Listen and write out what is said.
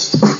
Aye.